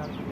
calculated